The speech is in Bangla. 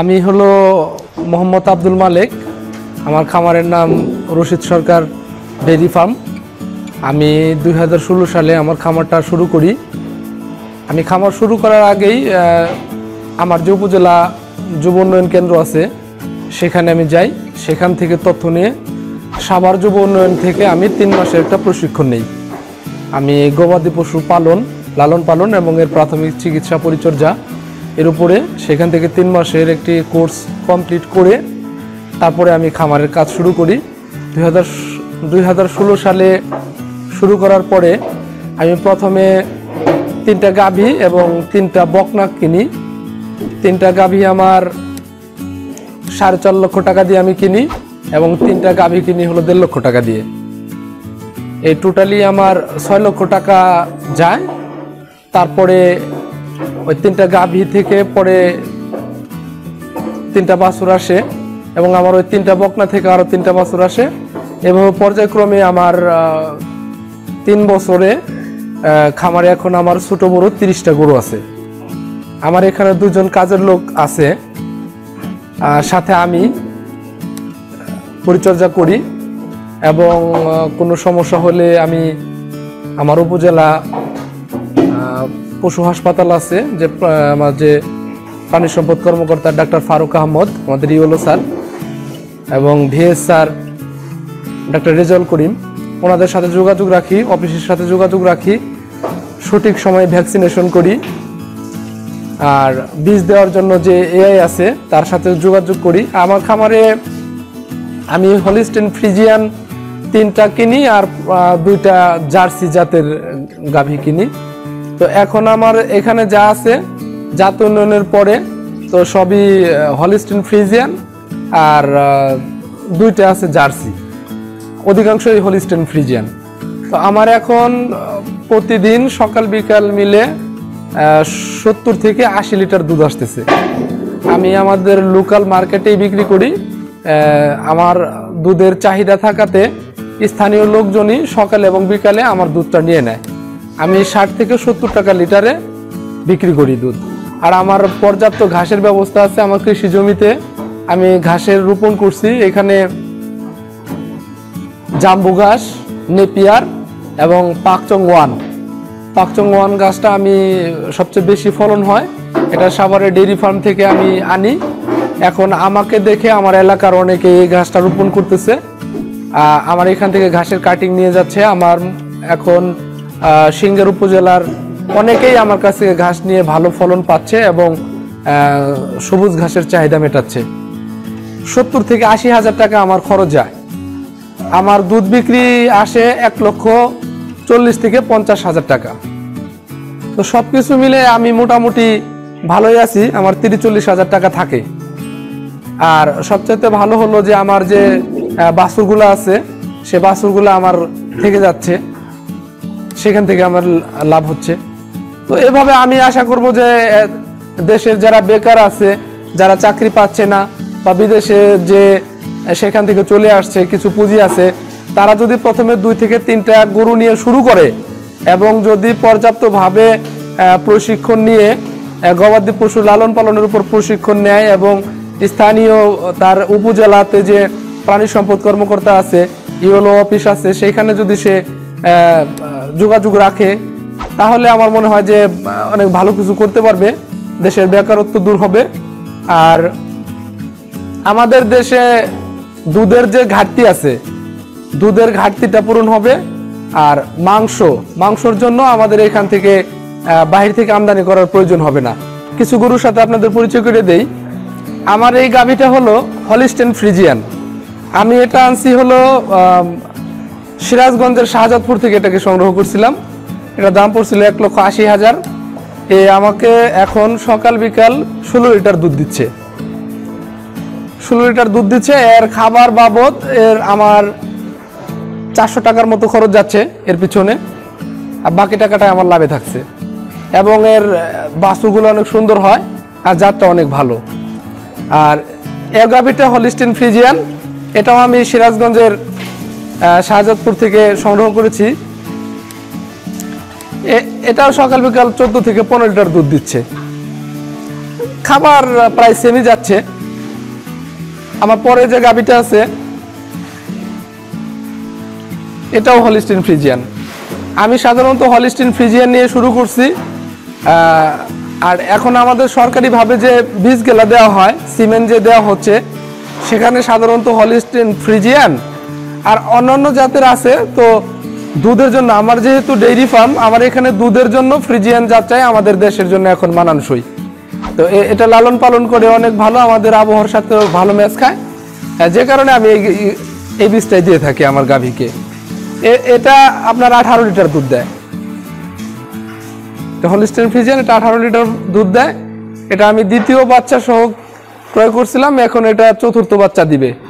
আমি হলো মোহাম্মদ আব্দুল মালেক। আমার খামারের নাম রশিদ সরকার ডেইরি ফার্ম। আমি দুই হাজার ষোলো সালে আমার খামারটা শুরু করি। আমি খামার শুরু করার আগেই আমার যে উপজেলা যুব উন্নয়ন কেন্দ্র আছে, সেখানে আমি যাই। সেখান থেকে তথ্য নিয়ে সাভার যুব উন্নয়ন থেকে আমি তিন মাসের একটা প্রশিক্ষণ নেই। আমি গবাদি পশু পালন, লালন পালন এবং এর প্রাথমিক চিকিৎসা পরিচর্যা এর উপরে সেখান থেকে তিন মাসের একটি কোর্স কমপ্লিট করে তারপরে আমি খামারের কাজ শুরু করি। দুই হাজার সালে শুরু করার পরে আমি প্রথমে তিনটা গাভী এবং তিনটা বকনা কিনি। তিনটা গাভী আমার সাড়ে চার লক্ষ টাকা দিয়ে আমি কিনি এবং তিনটা গাভী কিনি হলো দেড় লক্ষ টাকা দিয়ে। এই টোটালি আমার ছয় লক্ষ টাকা যায়। তারপরে ওই তিনটা গাভী থেকে পরে তিনটা বাছুর আসে এবং আমার ওই তিনটা বকনা থেকে আরও তিনটা বাছুর আসে। এভাবে পর্যায়ক্রমে আমার তিন বছরে খামারে এখন আমার ছোট বড় তিরিশটা গরু আছে। আমার এখানে দুজন কাজের লোক আছে সাথে আমি পরিচর্যা করি এবং কোনো সমস্যা হলে আমি আমার উপজেলা পশু হাসপাতাল আছে যে আমার যে প্রাণী সম্পদ কর্মকর্তা ডাক্তার ফারুক আহমদ, আমাদের ইউলো স্যার, এবং VS sir doctor Rezaul Karim, ওনাদের সাথে যোগাযোগ রাখি, অফিসের সাথে যোগাযোগ রাখি, সঠিক সময়ে ভ্যাকসিনেশন করি। আর বীজ দেওয়ার জন্য যে এআই আছে, তার সাথে যোগাযোগ করি। আমার খামারে আমি হলিস্টেন ফ্রিজিয়ান তিনটা কিনি আর দুইটা জার্সি জাতের গাভী কিনি। তো এখন আমার এখানে যা আছে, জাত উন্নয়নের পরে, তো সবই হলিস্টেন ফ্রিজিয়ান আর দুইটা আছে জার্সি অধিকাংশই হলিস্টেন ফ্রিজিয়ান তো আমার এখন প্রতিদিন সকাল বিকাল মিলে সত্তর থেকে আশি লিটার দুধ আসতেছে। আমি আমাদের লোকাল মার্কেটেই বিক্রি করি আমার দুধের চাহিদা থাকাতে স্থানীয় লোকজনই সকালে এবং বিকালে আমার দুধটা নিয়ে নেয়। আমি ষাট থেকে সত্তর টাকা লিটারে বিক্রি করি দুধ। আর আমার পর্যাপ্ত ঘাসের ব্যবস্থা আছে আমার কৃষি জমিতে। আমি ঘাসের রোপণ করছি, এখানে জাম্বু ঘাস, নেপিয়ার এবং পাকচং ওয়ান। পাকচং ওয়ান গাছটা আমি সবচেয়ে বেশি ফলন হয়। এটা সাভারের ডেইরি ফার্ম থেকে আমি আনি। এখন আমাকে দেখে আমার এলাকার অনেকে এই ঘাসটা রোপণ করতেছে। আমার এখান থেকে ঘাসের কাটিং নিয়ে যাচ্ছে। আমার এখন সিঙ্গার উপজেলার অনেকেই আমার কাছে ঘাস নিয়ে ভালো ফলন পাচ্ছে এবং সবুজ ঘাসের চাহিদা মেটাচ্ছে। সত্তর থেকে আশি হাজার টাকা আমার খরচ যায়। আমার দুধ বিক্রি আসে এক লক্ষ চল্লিশ থেকে পঞ্চাশ হাজার টাকা। তো সব কিছু মিলে আমি মোটামুটি ভালোই আছি আমার তিরিশ চল্লিশ হাজার টাকা থাকে। আর সবচাইতে ভালো হলো যে আমার যে আহ, বাছুরগুলো আছে সে বাছুরগুলো আমার থেকে যাচ্ছে। সেখান থেকে আমার লাভ হচ্ছে। তো এভাবে আমি আশা করব যে দেশের যারা বেকার আছে, যারা চাকরি পাচ্ছে না, বা বিদেশে যে সেখান থেকে চলে আসছে, কিছু পুঁজি আছে, তারা যদি প্রথমে দুই থেকে তিনটা গরু নিয়ে শুরু করে, এবং যদি পর্যাপ্তভাবে প্রশিক্ষণ নিয়ে গবাদি পশু লালন পালনের উপর প্রশিক্ষণ নেয়, এবং স্থানীয় তার উপজেলাতে যে প্রাণী সম্পদ কর্মকর্তা আছে ইউএনও অফিস আছে সেইখানে যদি সে যোগাযোগ রাখে, তাহলে আমার মনে হয় যে অনেক ভালো কিছু করতে পারবে। দেশের বেকারত্ব দূর হবে। আর আমাদের দেশে দুধের যে ঘাটতি আছে, দুধের ঘাটতিটা পূরণ হবে। আর মাংস, মাংসর জন্য আমাদের এখান থেকে বাহির থেকে আমদানি করার প্রয়োজন হবে না। কিছু গরুর সাথে আপনাদের পরিচয় করে দেই। আমার এই গাভীটা হলো হলিস্টেন ফ্রিজিয়ান আমি এটা আনছি হলো সিরাজগঞ্জের শাহজাদপুর থেকে এটাকে সংগ্রহ করছিলাম। এটা দাম পড়ছিল এক লক্ষ আশি হাজার। এ আমাকে এখন সকাল বিকাল ষোলো লিটার দুধ দিচ্ছে। ষোলো লিটার দুধ দিচ্ছে, এর খাবার বাবদ এর আমার চারশো টাকার মতো খরচ যাচ্ছে এর পিছনে, আর বাকি টাকাটা আমার লাভে থাকছে। এবং এর বাছুরগুলো অনেক সুন্দর হয়, আর জাতটা অনেক ভালো। আর এগাবিটা হলিস্টিন ফ্রিজিয়ান, এটাও আমি সিরাজগঞ্জের শাহজাদপুর থেকে সংগ্রহ করেছি। এটাও সকাল বিকাল চোদ্দ থেকে পনেরো লিটার দুধ দিচ্ছে। খাবার প্রায় সেমই যাচ্ছে। আমার পরে যে গাবিটা আছে, এটাও হলিস্টিন ফ্রিজিয়ান আমি সাধারণত হলিস্টিন ফ্রিজিয়ান নিয়ে শুরু করছি আর এখন আমাদের সরকারিভাবে যে বীজগুলা দেওয়া হয়, সিমেন্ট যে দেওয়া হচ্ছে, সেখানে সাধারণত হলিস্টিন ফ্রিজিয়ান আর অন্যান্য জাতের আছে তো দুধের জন্য আমার যেহেতু ডেইরি ফার্ম আমার এখানে দুধের জন্য ফ্রিজিয়ান জাতটাই আমাদের দেশের জন্য এখন মানানসই। তো এটা লালন পালন করে অনেক ভালো আমাদের আবহাওয়ার সাথে ভালো ম্যাচ খায়। আহ, যে কারণে আমি এই- বীজটাই দিয়ে থাকি আমার গাভীকে। এটা আপনার আঠারো লিটার দুধ দেয়। হলিস্টেন ফ্রিজিয়ান এটা আঠারো লিটার দুধ দেয়। এটা আমি দ্বিতীয় বাচ্চা সহ ক্রয় করছিলাম এখন এটা চতুর্থ বাচ্চা দিবে।